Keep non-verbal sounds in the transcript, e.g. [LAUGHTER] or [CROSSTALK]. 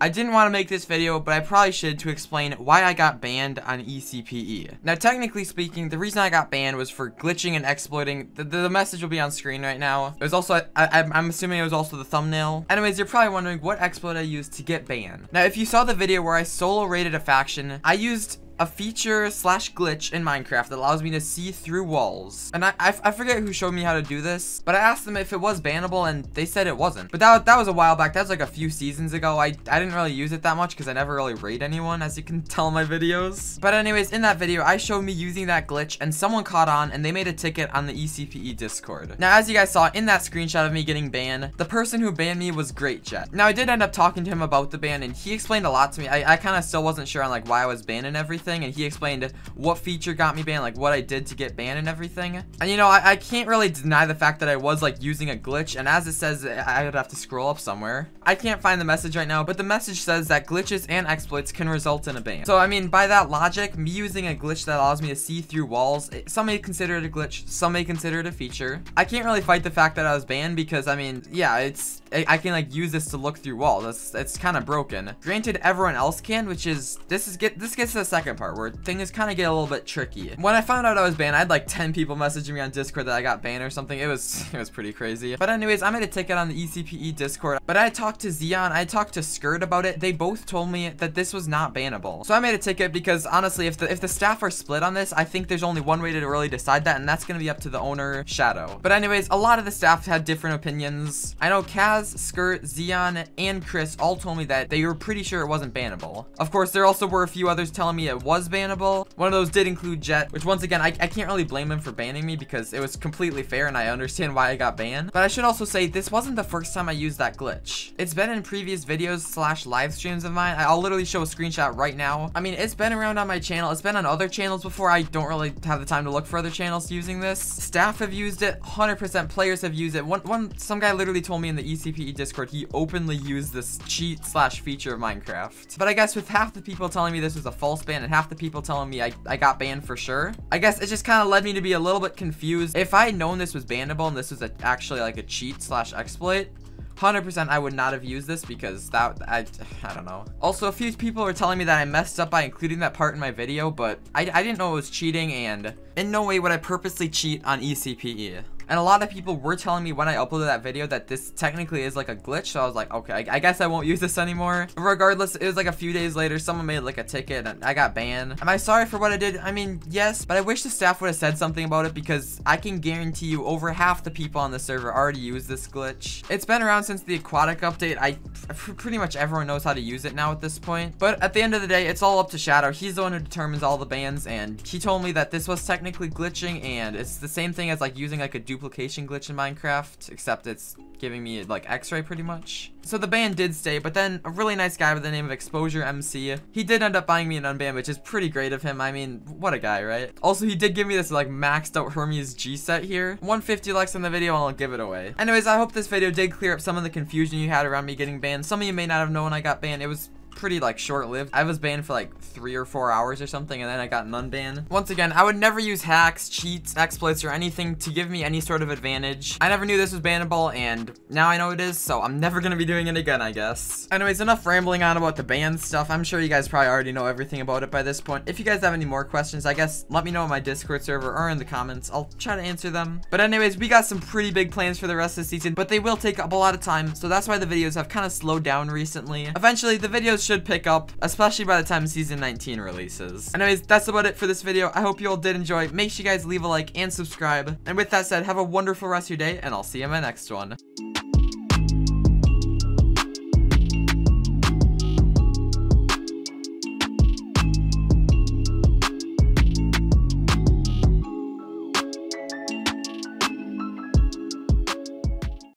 I didn't want to make this video, but I probably should to explain why I got banned on ECPE. Now, technically speaking, the reason I got banned was for glitching and exploiting. The, the, the message will be on screen right now. It was also, I, I, I'm assuming it was also the thumbnail. Anyways, you're probably wondering what exploit I used to get banned. Now, if you saw the video where I solo rated a faction, I used a feature slash glitch in Minecraft that allows me to see through walls. And I, I, I, forget who showed me how to do this, but I asked them if it was bannable and they said it wasn't. But that, that was a while back. That was like a few seasons ago. I, I didn't really use it that much because I never really raid anyone, as you can [LAUGHS] tell in my videos. But anyways, in that video, I showed me using that glitch and someone caught on and they made a ticket on the ECPE Discord. Now, as you guys saw in that screenshot of me getting banned, the person who banned me was Great Jet. Now, I did end up talking to him about the ban and he explained a lot to me. I, I kind of still wasn't sure on like why I was banned and everything and he explained what feature got me banned, like what I did to get banned and everything. And you know, I, I can't really deny the fact that I was like using a glitch and as it says, I would have to scroll up somewhere. I can't find the message right now, but the message says that glitches and exploits can result in a ban. So I mean, by that logic, me using a glitch that allows me to see through walls, some may consider it a glitch, some may consider it a feature. I can't really fight the fact that I was banned because I mean, yeah, it's I can like use this to look through walls. It's, it's kind of broken. Granted, everyone else can, which is this is get this gets to the second part where things kind of get a little bit tricky. When I found out I was banned, I had like 10 people messaging me on Discord that I got banned or something. It was [LAUGHS] it was pretty crazy. But anyways, I made a ticket on the ECPE Discord. But I talked to Xeon, I talked to Skirt about it. They both told me that this was not bannable. So I made a ticket because honestly, if the if the staff are split on this, I think there's only one way to really decide that, and that's gonna be up to the owner, Shadow. But anyways, a lot of the staff had different opinions. I know Kaz, Skirt, Xeon, and Chris all told me that they were pretty sure it wasn't bannable. Of course, there also were a few others telling me it was bannable. One of those did include Jet, which once again, I, I can't really blame him for banning me because it was completely fair and I understand why I got banned. But I should also say this wasn't the first time I used that glitch. It's been in previous videos slash live streams of mine. I'll literally show a screenshot right now. I mean, it's been around on my channel. It's been on other channels before. I don't really have the time to look for other channels using this. Staff have used it. 100% players have used it. One, one, some guy literally told me in the ECPE Discord he openly used this cheat slash feature of Minecraft. But I guess with half the people telling me this was a false ban and half the people telling me I, I got banned for sure, I guess it just kind of led me to be a little bit confused. If I had known this was bannable and this was a, actually like a cheat slash exploit, 100% I would not have used this because that, I, I don't know. Also, a few people were telling me that I messed up by including that part in my video, but I, I didn't know it was cheating and in no way would I purposely cheat on ECPE. And a lot of people were telling me when I uploaded that video that this technically is like a glitch. So I was like, okay, I, I guess I won't use this anymore. Regardless, it was like a few days later, someone made like a ticket and I got banned. Am I sorry for what I did? I mean, yes, but I wish the staff would have said something about it because I can guarantee you over half the people on the server already use this glitch. It's been around since the aquatic update. I pretty much everyone knows how to use it now at this point. But at the end of the day, it's all up to Shadow. He's the one who determines all the bans and he told me that this was technically glitching and it's the same thing as like using like a duplication glitch in Minecraft, except it's giving me like x-ray pretty much. So the ban did stay, but then a really nice guy by the name of Exposure MC, he did end up buying me an unban, which is pretty great of him. I mean, what a guy, right? Also, he did give me this like maxed out Hermes G set here. 150 likes on the video and I'll give it away. Anyways, I hope this video did clear up some of the confusion you had around me getting banned. Some of you may not have known I got banned. It was pretty like short-lived. I was banned for like three or four hours or something and then I got an unban. Once again, I would never use hacks, cheats, exploits, or anything to give me any sort of advantage. I never knew this was bannable and now I know it is, so I'm never gonna be doing it again, I guess. Anyways, enough rambling on about the ban stuff. I'm sure you guys probably already know everything about it by this point. If you guys have any more questions, I guess let me know on my Discord server or in the comments. I'll try to answer them. But anyways, we got some pretty big plans for the rest of the season, but they will take up a lot of time, so that's why the videos have kind of slowed down recently. Eventually, the videos should pick up, especially by the time season 19 releases. Anyways, that's about it for this video. I hope you all did enjoy. Make sure you guys leave a like and subscribe. And with that said, have a wonderful rest of your day, and I'll see you in my next one.